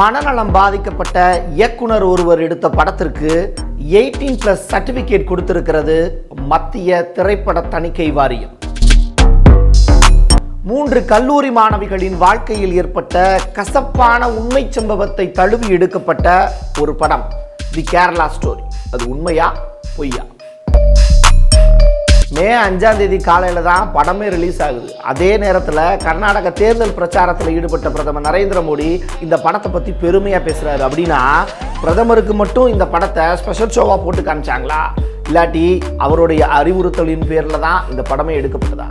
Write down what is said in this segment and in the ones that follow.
மனநலம் பாதிக்கப்பட்ட இயக்குனர் ஒருவர் எடுத்த படத்திற்கு எயிட்டீன் பிளஸ் சர்டிபிகேட் கொடுத்திருக்கிறது மத்திய திரைப்பட தணிக்கை வாரியம். மூன்று கல்லூரி மாணவிகளின் வாழ்க்கையில் ஏற்பட்ட கசப்பான உண்மை சம்பவத்தை தழுவி எடுக்கப்பட்ட ஒரு படம் தி கேரளா ஸ்டோரி அது உண்மையா பொய்யா? மே அஞ்சாம் தேதி காலையில் தான் படமே ரிலீஸ் ஆகுது. அதே நேரத்தில் கர்நாடக தேர்தல் பிரச்சாரத்தில் ஈடுபட்ட பிரதமர் நரேந்திர மோடி இந்த படத்தை பற்றி பெருமையாக பேசுகிறாரு அப்படின்னா பிரதமருக்கு மட்டும் இந்த படத்தை ஸ்பெஷல் ஷோவாக போட்டு காமிச்சாங்களா? இல்லாட்டி அவருடைய அறிவுறுத்தலின் பேரில் தான் இந்த படமே எடுக்கப்பட்டதா?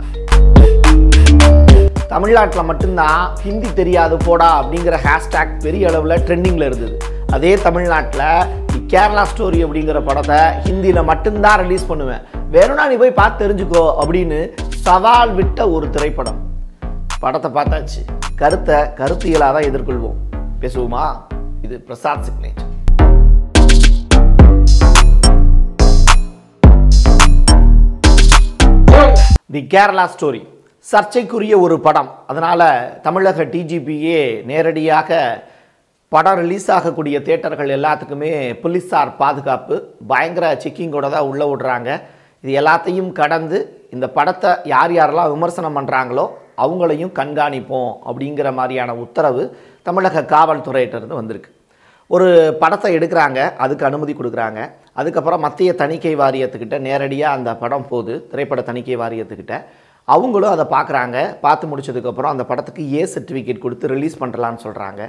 தமிழ்நாட்டில் மட்டும்தான் ஹிந்தி தெரியாது போடா அப்படிங்கிற ஹேஷ்டேக் பெரிய அளவில் ட்ரெண்டிங்கில் இருந்தது. அதே தமிழ்நாட்டில் கேரளா ஸ்டோரி அப்படிங்கிற படத்தை ஹிந்தியில் மட்டும்தான் ரிலீஸ் பண்ணுவேன். வேணும்னா நீ போய் பார்த்து தெரிஞ்சுக்கோ அப்படின்னு சவால் விட்ட ஒரு திரைப்படம். படத்தை பார்த்தாச்சு. கருத்தை கருத்தியலாக தான் எதிர்கொள்வோம். பேசுவோமா? இது Prasad signature the Kerala story சர்ச்சைக்குரிய ஒரு படம். அதனால் தமிழக டிஜிபியே நேரடியாக படம் ரிலீஸ் ஆகக்கூடிய தேட்டர்கள் எல்லாத்துக்குமே போலீஸார் பாதுகாப்பு. பயங்கர செக்கிங்கோட தான் உள்ளே விடுறாங்க இது எல்லாத்தையும் கடந்து இந்த படத்தை யார் யாரெல்லாம் விமர்சனம் பண்ணுறாங்களோ அவங்களையும் கண்காணிப்போம் அப்படிங்கிற மாதிரியான உத்தரவு தமிழக காவல்துறையிட்டருந்து வந்திருக்கு. ஒரு படத்தை எடுக்கிறாங்க அதுக்கு அனுமதி கொடுக்குறாங்க. அதுக்கப்புறம் மத்திய தணிக்கை வாரியத்துக்கிட்ட நேரடியாக அந்த படம் போகுது திரைப்பட தணிக்கை வாரியத்துக்கிட்ட. அவங்களும் அதை பார்க்குறாங்க. பார்த்து முடிச்சதுக்கப்புறம் அந்த படத்துக்கு ஏ சர்டிஃபிகேட் கொடுத்து ரிலீஸ் பண்ணுறலான்னு சொல்கிறாங்க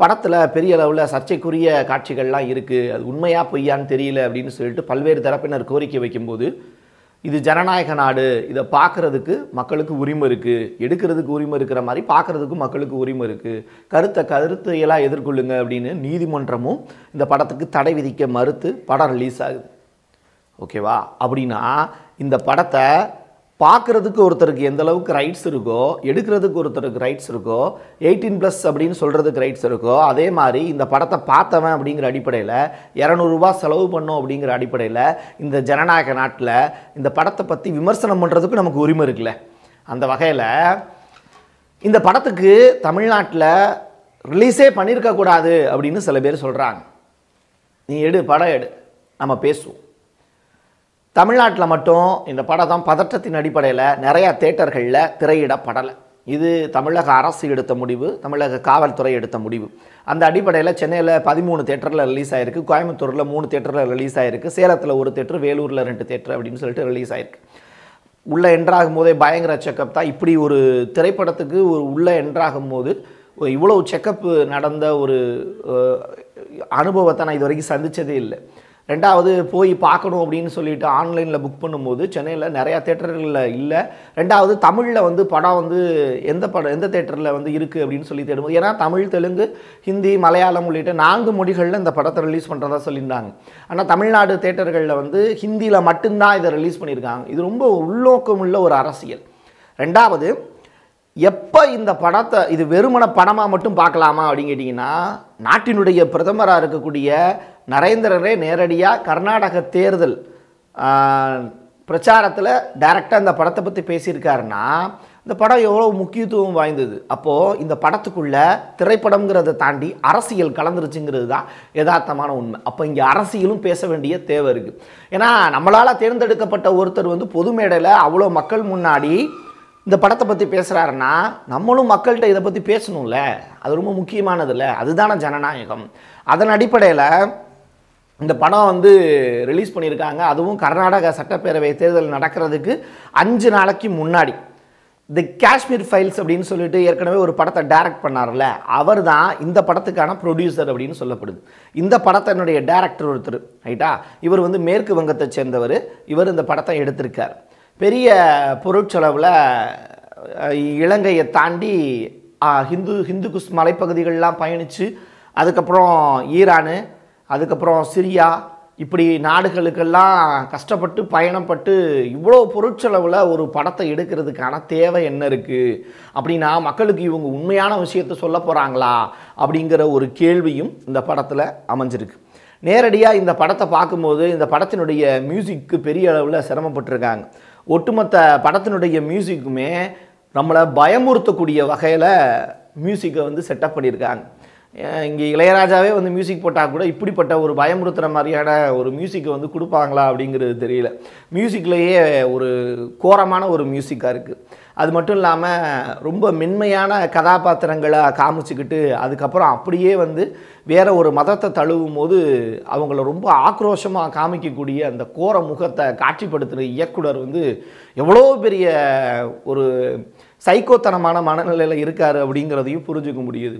படத்தில் பெரிய அளவில் சர்ச்சைக்குரிய காட்சிகள்லாம் இருக்குது அது உண்மையாக பொய்யான்னு தெரியல அப்படின்னு சொல்லிட்டு பல்வேறு தரப்பினர் கோரிக்கை வைக்கும்போது இது ஜனநாயக நாடு இதை பார்க்குறதுக்கு மக்களுக்கு உரிமை இருக்குது எடுக்கிறதுக்கு உரிமை இருக்கிற மாதிரி பார்க்குறதுக்கு மக்களுக்கு உரிமை இருக்குது கருத்தை கருத்தையெல்லாம் எதிர்கொள்ளுங்க அப்படின்னு நீதிமன்றமும் இந்த படத்துக்கு தடை விதிக்க மறுத்து படம் ரிலீஸ் ஆகுது. ஓகேவா? அப்படின்னா இந்த படத்தை பார்க்குறதுக்கு ஒருத்தருக்கு எந்த அளவுக்கு ரைட்ஸ் இருக்கோ எடுக்கிறதுக்கு ஒருத்தருக்கு ரைட்ஸ் இருக்கோ எயிட்டீன் ப்ளஸ் அப்படின்னு சொல்கிறதுக்கு ரைட்ஸ் இருக்கோ அதே மாதிரி இந்த படத்தை பார்த்தவன் அப்படிங்கிற அடிப்படையில் இரநூறுபா செலவு பண்ணோம் அப்படிங்கிற அடிப்படையில் இந்த ஜனநாயக நாட்டில் இந்த படத்தை பற்றி விமர்சனம் பண்ணுறதுக்கு நமக்கு உரிமை இருக்குல்ல. அந்த வகையில் இந்த படத்துக்கு தமிழ்நாட்டில் ரிலீஸே பண்ணியிருக்கக்கூடாது அப்படின்னு சில பேர் சொல்கிறாங்க நீ எடு படம் எடு நம்ம பேசுவோம். தமிழ்நாட்டில் மட்டும் இந்த படம் பதற்றத்தின் அடிப்படையில் நிறையா தேட்டர்களில் திரையிடப்படலை. இது தமிழக அரசு எடுத்த முடிவு தமிழக காவல்துறை எடுத்த முடிவு. அந்த அடிப்படையில் சென்னையில் பதிமூணு தேட்டரில் ரிலீஸ் ஆயிருக்கு கோயம்புத்தூரில் மூணு தேட்டரில் ரிலீஸ் ஆயிருக்கு சேலத்தில் ஒரு தேட்டர் வேலூரில் ரெண்டு தேட்டர் அப்படின்னு சொல்லிட்டு ரிலீஸ் ஆயிருக்கு. உள்ளே என்ட்ராகும் போதே பயங்கர செக்கப் தான். இப்படி ஒரு திரைப்படத்துக்கு ஒரு உள்ளே என்ட்ராகும் போது இவ்வளோ செக்கப் நடந்த ஒரு அனுபவத்தை நான் இது வரைக்கும் சந்தித்ததே இல்லை. ரெண்டாவது போய் பார்க்கணும் அப்படின்னு சொல்லிட்டு ஆன்லைனில் புக் பண்ணும்போது சென்னையில் நிறையா தேட்டர்களில் இல்லை. ரெண்டாவது தமிழில் வந்து படம் வந்து எந்த படம் எந்த தேட்டரில் வந்து இருக்குது அப்படின்னு சொல்லி தேடும்போது ஏன்னா தமிழ் தெலுங்கு ஹிந்தி மலையாளம் உள்ளிட்ட நான்கு மொழிகளில் இந்த படத்தை ரிலீஸ் பண்ணுறதா சொல்லியிருந்தாங்க. ஆனால் தமிழ்நாடு தேட்டர்களில் வந்து ஹிந்தியில் மட்டும்தான் இதை ரிலீஸ் பண்ணியிருக்காங்க. இது ரொம்ப உள்நோக்கம் உள்ள ஒரு அரசியல். ரெண்டாவது எப்போ இந்த படத்தை இது வெறுமன படமாக மட்டும் பார்க்கலாமா அப்படின்னு கேட்டிங்கன்னா நாட்டினுடைய பிரதமராக இருக்கக்கூடிய நரேந்திரரே நேரடியாக கர்நாடக தேர்தல் பிரச்சாரத்தில் டைரெக்டாக இந்த படத்தை பற்றி பேசியிருக்காருன்னா இந்த படம் எவ்வளோ முக்கியத்துவம் வாய்ந்தது? அப்போது இந்த படத்துக்குள்ளே திரைப்படம்ங்கிறத தாண்டி அரசியல் கலந்துருச்சுங்கிறது தான் யதார்த்தமான உண்மை. அப்போ இங்கே அரசியலும் பேச வேண்டிய தேவை இருக்குது ஏன்னா நம்மளால் தேர்ந்தெடுக்கப்பட்ட ஒருத்தர் வந்து பொது மேடையில் அவ்வளோ மக்கள் முன்னாடி இந்த படத்தை பற்றி பேசுகிறாருன்னா நம்மளும் மக்கள்கிட்ட இதை பற்றி பேசணும்ல. அது ரொம்ப முக்கியமானதுல்ல. அதுதானே ஜனநாயகம். அதன் அடிப்படையில் இந்த படம் வந்து ரிலீஸ் பண்ணியிருக்காங்க. அதுவும் கர்நாடக சட்டப்பேரவை தேர்தல் நடக்கிறதுக்கு அஞ்சு நாளைக்கு முன்னாடி. தி காஷ்மீர் ஃபைல்ஸ் அப்படின்னு சொல்லிட்டு ஏற்கனவே ஒரு படத்தை டைரக்ட் பண்ணார்ல. அவர் தான் இந்த படத்துக்கான ப்ரொடியூசர் அப்படின்னு சொல்லப்படுது. இந்த படத்தினுடைய டேரக்டர் ஒருத்தர் ரைட்டா இவர் வந்து மேற்கு வங்கத்தை சேர்ந்தவர். இவர் இந்த படத்தை எடுத்திருக்கார். பெரிய பொருட்செலவில் இலங்கையை தாண்டி ஹிந்து ஹிந்துகுஸ் மலைப்பகுதிகள்லாம் பயணித்து அதுக்கப்புறம் ஈரானு அதுக்கப்புறம் சிரியா இப்படி நாடுகளுக்கெல்லாம் கஷ்டப்பட்டு பயணப்பட்டு இவ்வளோ பொருட்செலவில் ஒரு படத்தை எடுக்கிறதுக்கான தேவை என்ன இருக்குது அப்படின்னா மக்களுக்கு இவங்க உண்மையான விஷயத்த சொல்ல போகிறாங்களா அப்படிங்கிற ஒரு கேள்வியும் இந்த படத்தில் அமைஞ்சிருக்கு. நேரடியாக இந்த படத்தை பார்க்கும்போது இந்த படத்தினுடைய மியூசிக்கு பெரிய அளவில் சிரமப்பட்டிருக்காங்க. ஒட்டுமொத்த படத்தினுடைய மியூசிக்குமே நம்மளை பயமுறுத்தக்கூடிய வகையில் மியூசிக்கை வந்து செட்டப் பண்ணியிருக்காங்க. இங்கே இளையராஜாவே வந்து மியூசிக் போட்டால் கூட இப்படிப்பட்ட ஒரு பயமுறுத்துகிற மாதிரியான ஒரு மியூசிக்கை வந்து கொடுப்பாங்களா அப்படிங்கிறது தெரியல. மியூசிக்லேயே ஒரு கோரமான ஒரு மியூசிக்காக இருக்குது அது மட்டும் இல்லாமல் ரொம்ப மென்மையான கதாபாத்திரங்களை காமிச்சிக்கிட்டு அதுக்கப்புறம் அப்படியே வந்து வேற ஒரு மதத்தை தழுவும் போது அவங்கள ரொம்ப ஆக்ரோஷமாக காமிக்கக்கூடிய அந்த கோர முகத்தை காட்சிப்படுத்துகிற இயக்குனர் வந்து எவ்வளோ பெரிய ஒரு சைக்கோத்தனமான மனநிலையில் இருக்கார் அப்படிங்கிறதையும் புரிஞ்சுக்க முடியுது.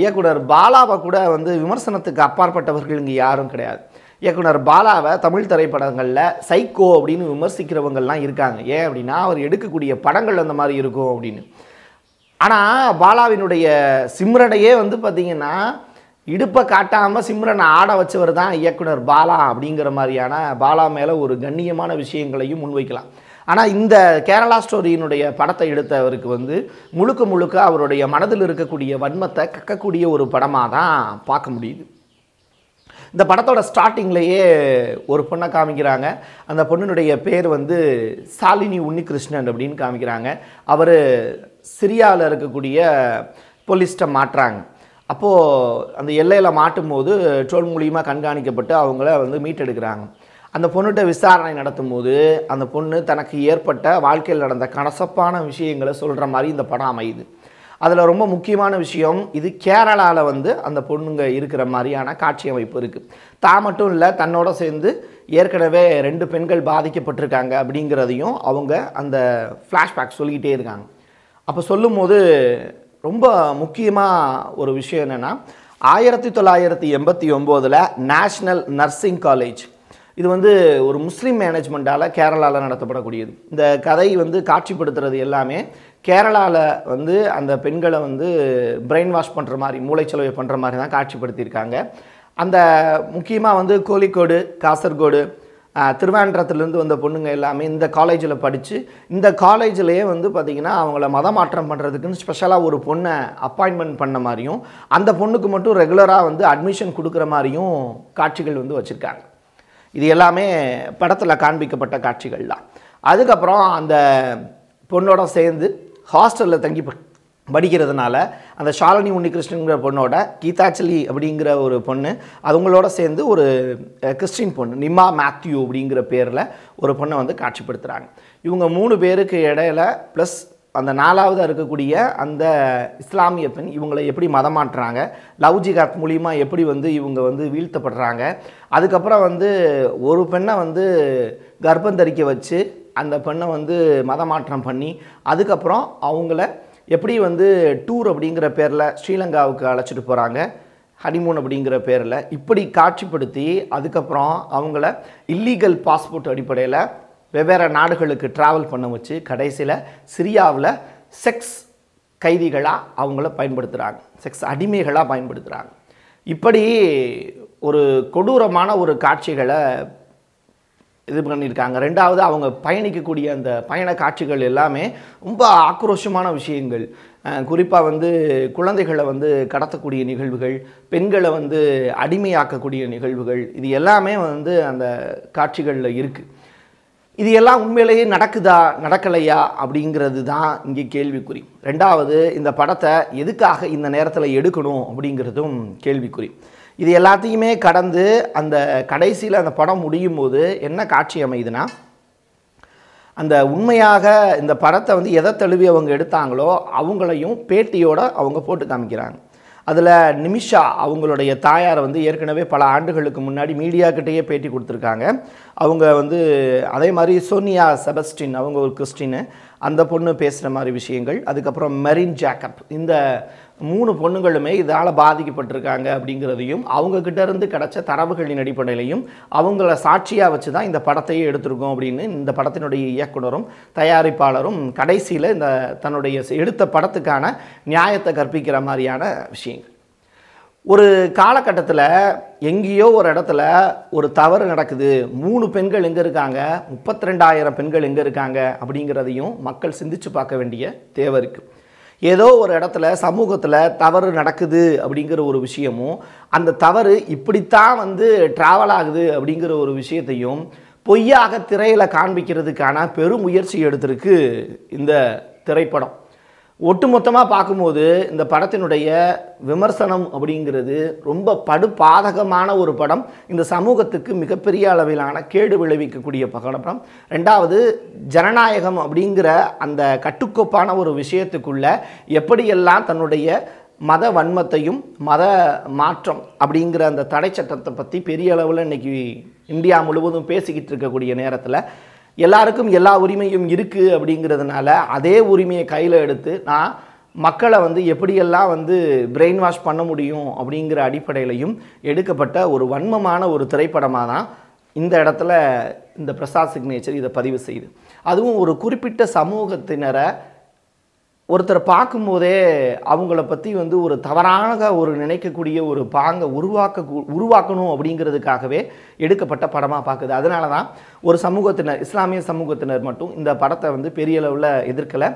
இயக்குனர் பாலாவை கூட வந்து விமர்சனத்துக்கு அப்பாற்பட்டவர்கள் இங்கே யாரும் கிடையாது. இயக்குனர் பாலாவை தமிழ் திரைப்படங்களில் சைக்கோ அப்படின்னு விமர்சிக்கிறவங்கள்லாம் இருக்காங்க. ஏன் அப்படின்னா அவர் எடுக்கக்கூடிய படங்கள் அந்த மாதிரி இருக்கும் அப்படின்னு. ஆனால் பாலாவினுடைய சிம்ரனையே வந்து பார்த்திங்கன்னா இடுப்பை காட்டாமல் சிம்ரனை ஆட வச்சவர் தான் இயக்குனர் பாலா அப்படிங்கிற மாதிரியான பாலா மேலே ஒரு கண்ணியமான விஷயங்களையும் முன்வைக்கலாம். ஆனால் இந்த கேரளா ஸ்டோரியினுடைய படத்தை எடுத்தவருக்கு வந்து முழுக்க முழுக்க அவருடைய மனதில் இருக்கக்கூடிய வன்மத்தை கக்கக்கூடிய ஒரு படமாக தான் பார்க்க முடியுது. இந்த படத்தோட ஸ்டார்டிங்லேயே ஒரு பொண்ணை காமிக்கிறாங்க. அந்த பொண்ணினுடைய பேர் வந்து சாலினி உன்னிகிருஷ்ணன் அப்படின்னு காமிக்கிறாங்க. அவர் சிரியாவில் இருக்கக்கூடிய போலீஸ்ட்டை மாட்டுறாங்க. அப்போது அந்த எல்லையில் மாட்டும் போது ட்ரோல் மூலியமாக கண்காணிக்கப்பட்டு அவங்கள வந்து மீட்டெடுக்கிறாங்க. அந்த பொண்ணுகிட்ட விசாரணை நடத்தும் போது அந்த பொண்ணு தனக்கு ஏற்பட்ட வாழ்க்கையில் நடந்த கனசப்பான விஷயங்களை சொல்கிற மாதிரி இந்த படம் அமையுது. அதில் ரொம்ப முக்கியமான விஷயம் இது கேரளாவில் வந்து அந்த பொண்ணுங்க இருக்கிற மாதிரியான காட்சி அமைப்பு இருக்குது தான் மட்டும் இல்லை தன்னோட சேர்ந்து ஏற்கனவே ரெண்டு பெண்கள் பாதிக்கப்பட்டிருக்காங்க அப்படிங்கிறதையும் அவங்க அந்த ஃப்ளாஷ்பேக் சொல்லிக்கிட்டே இருக்காங்க. அப்போ சொல்லும்போது ரொம்ப முக்கியமாக ஒரு விஷயம் என்னென்னா ஆயிரத்தி தொள்ளாயிரத்தி எண்பத்தி ஒம்போதில் நேஷ்னல் நர்சிங் காலேஜ் இது வந்து ஒரு முஸ்லீம் மேனேஜ்மெண்ட்டால் கேரளாவில் நடத்தப்படக்கூடியது. இந்த கதை வந்து காட்சிப்படுத்துறது எல்லாமே கேரளாவில் வந்து அந்த பெண்களை வந்து பிரெயின் வாஷ் பண்ணுற மாதிரி மூளைச்சலவை பண்ணுற மாதிரி தான் காட்சிப்படுத்தியிருக்காங்க. அந்த முக்கியமாக வந்து கோழிக்கோடு காசர்கோடு திருவாண்டத்துலேருந்து வந்த பொண்ணுங்க எல்லாமே இந்த காலேஜில் படித்து இந்த காலேஜ்லேயே வந்து பார்த்திங்கன்னா அவங்கள மதமாற்றம் பண்ணுறதுக்குன்னு ஸ்பெஷலாக ஒரு பொண்ணை அப்பாயின்மெண்ட் பண்ண மாதிரியும் அந்த பொண்ணுக்கு மட்டும் ரெகுலராக வந்து அட்மிஷன் கொடுக்குற மாதிரியும் காட்சிகள் வந்து வச்சுருக்காங்க. இது எல்லாமே படத்தில் காண்பிக்கப்பட்ட காட்சிகள் தான் அதுக்கப்புறம் அந்த பொண்ணோட சேர்ந்து ஹாஸ்டலில் தங்கி படிக்கிறதுனால அந்த ஷாலினி உன்னிகிருஷ்ணங்கிற பொண்ணோட கீதாச்சலி அப்படிங்கிற ஒரு பொண்ணு அவங்களோட சேர்ந்து ஒரு கிறிஸ்டின் பொண்ணு நிமா மேத்யூ அப்படிங்கிற பேரில் ஒரு பொண்ணை வந்து காட்சிப்படுத்துகிறாங்க இவங்க மூணு பேருக்கு இடையில ப்ளஸ் அந்த நாலாவது இருக்கக்கூடிய அந்த இஸ்லாமிய பெண் இவங்களை எப்படி மதம் மாற்றுறாங்க லவ் ஜிகாத் மூலிமா எப்படி வந்து இவங்க வந்து வீழ்த்தப்படுறாங்க அதுக்கப்புறம் வந்து ஒரு பெண்ணை வந்து கர்ப்பம் தரிக்க வச்சு அந்த பெண்ணை வந்து மதமாற்றம் பண்ணி அதுக்கப்புறம் அவங்கள எப்படி வந்து டூர் அப்படிங்கிற பேரில் ஸ்ரீலங்காவுக்கு அழைச்சிட்டு போகிறாங்க ஹனிமூன் அப்படிங்கிற பேரில் இப்படி காட்சிப்படுத்தி அதுக்கப்புறம் அவங்கள இல்லீகல் பாஸ்போர்ட் அடிப்படையில் வெவ்வேறு நாடுகளுக்கு ட்ராவல் பண்ண வச்சு கடைசியில் சிரியாவில் செக்ஸ் கைதிகளாக அவங்கள பயன்படுத்துகிறாங்க செக்ஸ் அடிமைகளாக பயன்படுத்துகிறாங்க இப்படி ஒரு கொடூரமான ஒரு காட்சிகளை இது பண்ணியிருக்காங்க. ரெண்டாவது அவங்க பயணிக்கக்கூடிய அந்த பயண காட்சிகள் எல்லாமே ரொம்ப ஆக்ரோஷமான விஷயங்கள். குறிப்பாக வந்து குழந்தைகளை வந்து கடத்தக்கூடிய நிகழ்வுகள் பெண்களை வந்து அடிமையாக்கக்கூடிய நிகழ்வுகள் இது எல்லாமே வந்து அந்த காட்சிகளில் இருக்குது இது எல்லாம் உண்மையிலேயே நடக்குதா நடக்கலையா அப்படிங்கிறது தான் இங்கே கேள்விக்குறி. ரெண்டாவது இந்த படத்தை எதுக்காக இந்த நேரத்தில் எடுக்கணும் அப்படிங்கிறதும் கேள்விக்குறி. இது எல்லாத்தையுமே கடந்து அந்த கடைசியில் அந்த படம் முடியும் போது என்ன காட்சி அமையுதுன்னா அந்த உண்மையாக இந்த படத்தை வந்து எதை தழுவி அவங்க எடுத்தாங்களோ அவங்களையும் பேட்டியோட அவங்க போட்டு காமிக்கிறாங்க. அதில் நிமிஷா அவங்களுடைய தாயார் வந்து ஏற்கனவே பல ஆண்டுகளுக்கு முன்னாடி மீடியாக்கிட்டேயே பேட்டி கொடுத்துருக்காங்க. அவங்க வந்து அதே மாதிரி சோனியா செபஸ்டின் அவங்க ஒரு கிறிஸ்டின்னு. அந்த பொண்ணு பேசுகிற மாதிரி விஷயங்கள் அதுக்கப்புறம் மெரின் ஜாக்கப் இந்த மூணு பொண்ணுங்களுமே இதால் பாதிக்கப்பட்டிருக்காங்க அப்படிங்கிறதையும் அவங்க கிட்ட இருந்து கிடைச்ச தரவுகளின் அடிப்படையிலையும் அவங்கள சாட்சியாக வச்சு தான் இந்த படத்தையே எடுத்திருக்கோம் அப்படின்னு இந்த படத்தினுடைய இயக்குனரும் தயாரிப்பாளரும் கடைசியில் இந்த தன்னுடைய எடுத்த படத்துக்கான நியாயத்தை கற்பிக்கிற மாதிரியான விஷயங்கள். ஒரு காலகட்டத்தில் எங்கேயோ ஒரு இடத்துல ஒரு தவறு நடக்குது. மூணு பெண்கள் எங்கே இருக்காங்க? முப்பத்தி ரெண்டாயிரம் பெண்கள் எங்கே இருக்காங்க? அப்படிங்கிறதையும் மக்கள் சிந்திச்சு பார்க்க வேண்டிய தேவை இருக்குது ஏதோ ஒரு இடத்துல சமூகத்தில் தவறு நடக்குது அப்படிங்கிற ஒரு விஷயமும் அந்த தவறு இப்படித்தான் வந்து ட்ராவல் ஆகுது அப்படிங்கிற ஒரு விஷயத்தையும் பொய்யாக திரையில் காண்பிக்கிறதுக்கான பெரும் முயற்சி எடுத்திருக்கு இந்த திரைப்படம். ஒட்டுமொத்தமாக பார்க்கும்போது இந்த படத்தினுடைய விமர்சனம் அப்படிங்கிறது ரொம்ப படுபாதகமான ஒரு படம். இந்த சமூகத்துக்கு மிகப்பெரிய அளவிலான கேடு விளைவிக்கக்கூடிய படம். ரெண்டாவது ஜனநாயகம் அப்படிங்கிற அந்த கட்டுக்கோப்பான ஒரு விஷயத்துக்குள்ள எப்படியெல்லாம் தன்னுடைய மத வன்மத்தையும் மத மாற்றம் அப்படிங்கிற அந்த தடை சட்டத்தை பற்றி பெரிய அளவில் இன்றைக்கி இந்தியா முழுவதும் பேசிக்கிட்டு இருக்கக்கூடிய நேரத்தில் எல்லாருக்கும் எல்லா உரிமையும் இருக்குது அப்படிங்கிறதுனால அதே உரிமையை கையில் எடுத்து நான் மக்களை வந்து எப்படியெல்லாம் வந்து பிரெயின் வாஷ் பண்ண முடியும் அப்படிங்கிற அடிப்படையிலையும் எடுக்கப்பட்ட ஒரு வன்மமான ஒரு திரைப்படமாக தான் இந்த இடத்துல இந்த பிரசாத் சிக்னேச்சர் இதை பதிவு செய்யுது. அதுவும் ஒரு குறிப்பிட்ட சமூகத்தினரை ஒருத்தரை பார்க்கும்போதே அவங்கள பற்றி வந்து ஒரு தவறாக ஒரு நினைக்கக்கூடிய ஒரு பாங்கை உருவாக்க உருவாக்கணும் அப்படிங்கிறதுக்காகவே எடுக்கப்பட்ட படமாக பார்க்குது. அதனால தான் ஒரு சமூகத்தினர் இஸ்லாமிய சமூகத்தினர் மட்டும் இந்த படத்தை வந்து பெரிய அளவில் எதிர்க்கலை.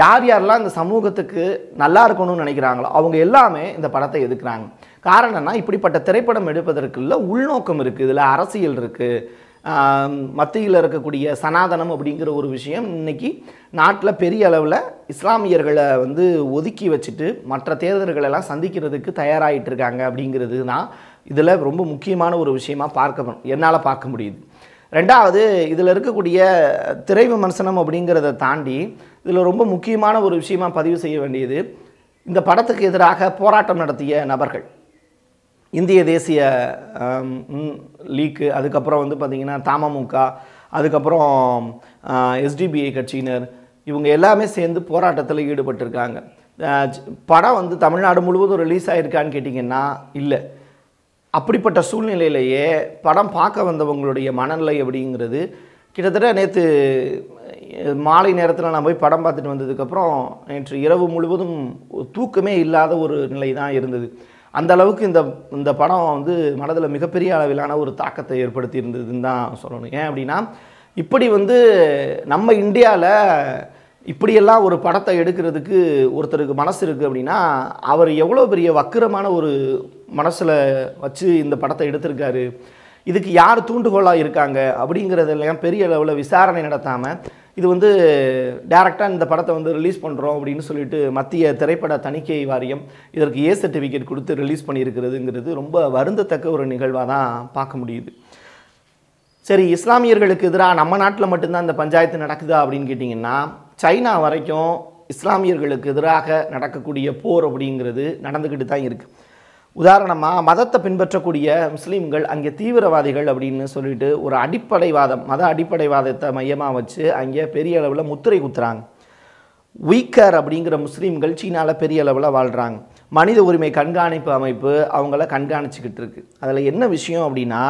யார் யாரெல்லாம் இந்த சமூகத்துக்கு நல்லா இருக்கணும்னு நினைக்கிறாங்களோ அவங்க எல்லாமே இந்த படத்தை எதிர்க்கிறாங்க காரணம்னா இப்படிப்பட்ட திரைப்படம் எடுப்பதற்குள்ள உள்நோக்கம் இருக்குது இதில் அரசியல் இருக்குது மத்தியில் இருக்கக்கூடிய சனாதனம் அப்படிங்கிற ஒரு விஷயம் இன்னைக்கு நாட்டில் பெரிய அளவில் இஸ்லாமியர்களை வந்து ஒதுக்கி வச்சுட்டு மற்ற தேர்தல்களெல்லாம் சந்திக்கிறதுக்கு தயாராகிட்டு இருக்காங்க அப்படிங்கிறது தான் இதில் ரொம்ப முக்கியமான ஒரு விஷயமா பார்க்க என்னால் பார்க்க முடியுது. ரெண்டாவது இதில் இருக்கக்கூடிய திரை விமர்சனம் அப்படிங்கிறத தாண்டி இதில் ரொம்ப முக்கியமான ஒரு விஷயமா பதிவு செய்ய வேண்டியது இந்த படத்துக்கு எதிராக போராட்டம் நடத்திய நபர்கள். இந்திய தேசிய லீக்கு அதுக்கப்புறம் வந்து பார்த்திங்கன்னா தமமுக அதுக்கப்புறம் எஸ்டிபிஐ கட்சியினர் இவங்க எல்லாமே சேர்ந்து போராட்டத்தில் ஈடுபட்டிருக்காங்க. படம் வந்து தமிழ்நாடு முழுவதும் ரிலீஸ் ஆகிருக்கான்னு கேட்டிங்கன்னா இல்லை. அப்படிப்பட்ட சூழ்நிலையிலேயே படம் பார்க்க வந்தவங்களுடைய மனநிலை அப்படிங்கிறது கிட்டத்தட்ட நேற்று மாலை நேரத்தில் நான் போய் படம் பார்த்துட்டு வந்ததுக்கப்புறம் நேற்று இரவு முழுவதும் தூக்கமே இல்லாத ஒரு நிலை தான் இருந்தது. அந்த அளவுக்கு இந்த இந்த படம் வந்து மனதில் மிகப்பெரிய அளவிலான ஒரு தாக்கத்தை ஏற்படுத்தி இருந்ததுன்னு தான் சொல்லணும். ஏன் அப்படின்னா இப்படி வந்து நம்ம இந்தியாவில் இப்படியெல்லாம் ஒரு படத்தை எடுக்கிறதுக்கு ஒருத்தருக்கு மனசு இருக்குது அப்படின்னா அவர் எவ்வளோ பெரிய வக்கிரமான ஒரு மனசில் வச்சு இந்த படத்தை எடுத்திருக்காரு இதுக்கு யார் தூண்டுகோலாக இருக்காங்க அப்படிங்கிறதெல்லாம் பெரிய அளவில் விசாரணை நடத்தாமல் இது வந்து டேரெக்டாக இந்த படத்தை வந்து ரிலீஸ் பண்ணுறோம் அப்படின்னு சொல்லிட்டு மத்திய திரைப்பட தணிக்கை வாரியம் இதற்கு ஏ சர்டிஃபிகேட் கொடுத்து ரிலீஸ் பண்ணியிருக்கிறதுங்கிறது ரொம்ப வருந்தத்தக்க ஒரு நிகழ்வாக தான் பார்க்க முடியுது. சரி இஸ்லாமியர்களுக்கு எதிராக நம்ம நாட்டில் மட்டும்தான் இந்த பஞ்சாயத்து நடக்குதா அப்படின்னு கேட்டிங்கன்னா சைனா வரைக்கும் இஸ்லாமியர்களுக்கு எதிராக நடக்கக்கூடிய போர் அப்படிங்கிறது நடந்துக்கிட்டு தான் இருக்குது உதாரணமாக மதத்தை பின்பற்றக்கூடிய முஸ்லீம்கள் அங்கே தீவிரவாதிகள் அப்படின்னு சொல்லிட்டு ஒரு அடிப்படைவாதம் மத அடிப்படைவாதத்தை மையமாக வச்சு அங்கே பெரிய அளவில் முத்திரை குத்துறாங்க. உய்கர் அப்படிங்கிற முஸ்லீம்கள் சீனாவில் பெரிய அளவில் வாழ்கிறாங்க மனித உரிமை கண்காணிப்பு அமைப்பு அவங்கள கண்காணிச்சிக்கிட்டு இருக்கு. அதில் என்ன விஷயம் அப்படின்னா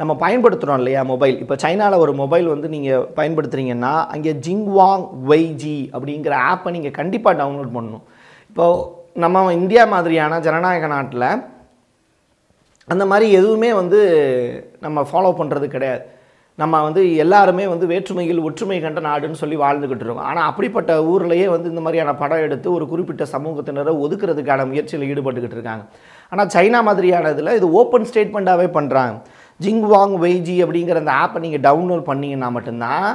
நம்ம பயன்படுத்துகிறோம் இல்லையா மொபைல். இப்போ சைனாவில் ஒரு மொபைல் வந்து நீங்கள் பயன்படுத்துகிறீங்கன்னா அங்கே ஜிங்வாங் வெய்ஜி அப்படிங்கிற ஆப்பை நீங்கள் கண்டிப்பாக டவுன்லோட் பண்ணணும். இப்போது நம்ம இந்தியா மாதிரியான ஜனநாயக நாட்டில் அந்த மாதிரி எதுவுமே வந்து நம்ம ஃபாலோ பண்ணுறது கிடையாது. நம்ம வந்து எல்லாருமே வந்து வேற்றுமையில் ஒற்றுமை கண்ட நாடுன்னு சொல்லி வாழ்ந்துக்கிட்டு இருக்கோம். ஆனால் அப்படிப்பட்ட ஊர்லேயே வந்து இந்த மாதிரியான படம் எடுத்து ஒரு குறிப்பிட்ட சமூகத்தினரை ஒதுக்குறதுக்கான முயற்சியில் ஈடுபட்டுக்கிட்டு இருக்காங்க. ஆனால் சைனா மாதிரியான இதில் இது ஓப்பன் ஸ்டேட்மெண்ட்டாகவே பண்ணுறாங்க ஜிங்வாங் வெய்ஜி அப்படிங்கிற அந்த ஆப்பை நீங்கள் டவுன்லோட் பண்ணிங்கன்னா மட்டும்தான்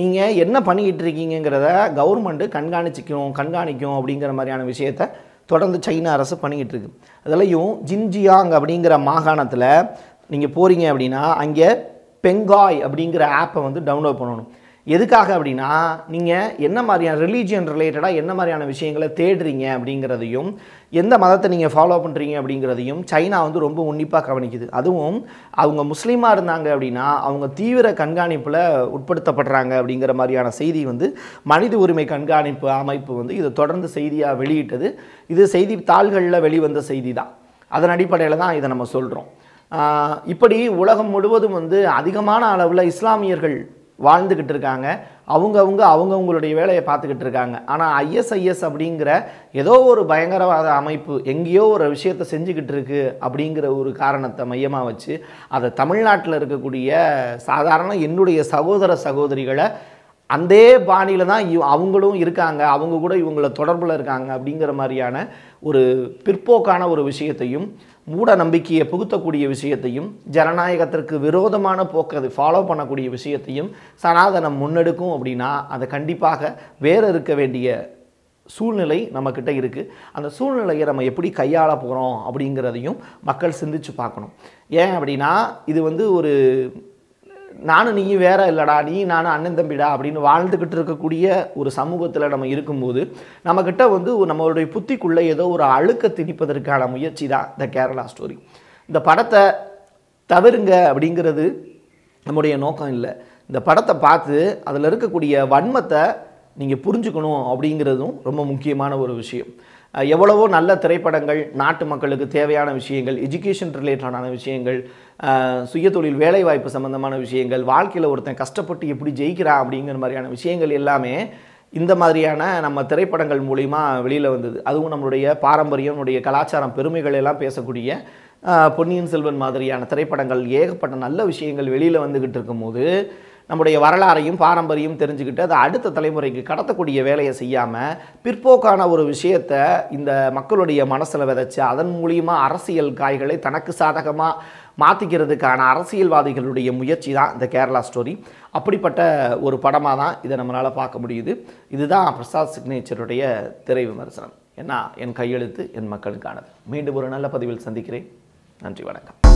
நீங்கள் என்ன பண்ணிக்கிட்டு இருக்கீங்கிறத கவர்மெண்ட்டு கண்காணிச்சிக்கும் கண்காணிக்கும் அப்படிங்கிற மாதிரியான விஷயத்த தொடர்ந்து சைனா அரசு பண்ணிக்கிட்டு இருக்கு அதுலேயும் ஜின்ஜியாங் அப்படிங்கிற மாகாணத்தில் நீங்கள் போகிறீங்க அப்படின்னா அங்கே பெங்காய் அப்படிங்கிற ஆப்பை வந்து டவுன்லோட் பண்ணணும். எதுக்காக அப்படின்னா நீங்கள் என்ன மாதிரியான ரிலீஜியன் ரிலேட்டடாக என்ன மாதிரியான விஷயங்களை தேடுறீங்க அப்படிங்கிறதையும் எந்த மதத்தை நீங்கள் ஃபாலோ பண்ணுறீங்க அப்படிங்கிறதையும் சைனா வந்து ரொம்ப உன்னிப்பாக கவனிக்குது. அதுவும் அவங்க முஸ்லீமாக இருந்தாங்க அப்படின்னா அவங்க தீவிர கண்காணிப்பில் உட்படுத்தப்படுறாங்க அப்படிங்கிற மாதிரியான செய்தி வந்து மனித உரிமை கண்காணிப்பு அமைப்பு வந்து இதை தொடர்ந்து செய்தியாக வெளியிட்டது. இது செய்தித்தாள்களில் வெளிவந்த செய்தி தான் அதன் அடிப்படையில் தான் இதை நம்ம சொல்கிறோம் இப்படி உலகம் முழுவதும் வந்து அதிகமான அளவில் இஸ்லாமியர்கள் வாழ்ந்துக்கிட்டு இருக்காங்க. அவங்கவுங்க அவங்கவுங்களுடைய வேலையை பார்த்துக்கிட்டு இருக்காங்க. ஆனால் ஐஎஸ்ஐஎஸ் அப்படிங்கிற ஏதோ ஒரு பயங்கரவாத அமைப்பு எங்கேயோ ஒரு விஷயத்தை செஞ்சுக்கிட்டு இருக்கு அப்படிங்கிற ஒரு காரணத்தை மையமாக வச்சு அதை தமிழ்நாட்டில் இருக்கக்கூடிய சாதாரண என்னுடைய சகோதர சகோதரிகளை அந்த பாணியில் தான் இவ் அவங்களும் இருக்காங்க. அவங்க கூட இவங்கள தொடர்பில் இருக்காங்க அப்படிங்கிற மாதிரியான ஒரு பிற்போக்கான ஒரு விஷயத்தையும் மூட நம்பிக்கையை புகுத்தக்கூடிய விஷயத்தையும் ஜனநாயகத்திற்கு விரோதமான போக்கு அது ஃபாலோ பண்ணக்கூடிய விஷயத்தையும் சனாதனம் முன்னெடுக்கும் அப்படின்னா அதை கண்டிப்பாக வேற இருக்க வேண்டிய சூழ்நிலை நம்மக்கிட்ட இருக்குது அந்த சூழ்நிலையை நம்ம எப்படி கையாள போகிறோம் அப்படிங்கிறதையும் மக்கள் சிந்திச்சு பார்க்கணும். ஏன் அப்படின்னா இது வந்து ஒரு நானும் நீயும் வேற இல்லைடா நீ நானும் அண்ணன் தம்பிடா அப்படின்னு வாழ்ந்துக்கிட்டு இருக்கக்கூடிய ஒரு சமூகத்தில் நம்ம இருக்கும்போது நம்மக்கிட்ட வந்து ஒரு நம்மளுடைய புத்திக்குள்ளே ஏதோ ஒரு அழுக்க திணிப்பதற்கான முயற்சி தான் இந்த கேரளா ஸ்டோரி. இந்த படத்தை தவிருங்க அப்படிங்கிறது நம்முடைய நோக்கம் இல்லை. இந்த படத்தை பார்த்து அதில் இருக்கக்கூடிய வன்மத்தை நீங்கள் புரிஞ்சுக்கணும் அப்படிங்கிறதும் ரொம்ப முக்கியமான ஒரு விஷயம். எவ்வளவோ நல்ல திரைப்படங்கள் நாட்டு மக்களுக்கு தேவையான விஷயங்கள் எஜுகேஷன் ரிலேட்டடான விஷயங்கள் சுயதொழில் வேலைவாய்ப்பு சம்மந்தமான விஷயங்கள் வாழ்க்கையில் ஒருத்தன் கஷ்டப்பட்டு எப்படி ஜெயிக்கிறான் அப்படிங்கிற மாதிரியான விஷயங்கள் எல்லாமே இந்த மாதிரியான நம்ம திரைப்படங்கள் மூலிமா வெளியில் வந்தது. அதுவும் நம்மளுடைய பாரம்பரியம் நம்முடைய கலாச்சாரம் பெருமைகள் எல்லாம் பேசக்கூடிய பொன்னியின் செல்வன் மாதிரியான திரைப்படங்கள் ஏகப்பட்ட நல்ல விஷயங்கள் வெளியில் வந்துக்கிட்டு இருக்கும்போது நம்முடைய வரலாறையும் பாரம்பரியம் தெரிஞ்சுக்கிட்டு அதை அடுத்த தலைமுறைக்கு கடத்தக்கூடிய வேலையை செய்யாமல் பிற்போக்கான ஒரு விஷயத்தை இந்த மக்களுடைய மனசில் விதைச்சு அதன் மூலியமாக அரசியல் காய்களை தனக்கு சாதகமாக மாற்றிக்கிறதுக்கான அரசியல்வாதிகளுடைய முயற்சி தான் இந்த கேரளா ஸ்டோரி. அப்படிப்பட்ட ஒரு படமாக தான் இதை நம்மளால் பார்க்க முடியுது. இதுதான் பிரசாத் சிக்னேச்சருடைய திரை விமர்சனம். என்ன என் கையெழுத்து என் மக்களுக்கானது. மீண்டும் ஒரு நல்ல பதிவில் சந்திக்கிறேன். நன்றி வணக்கம்.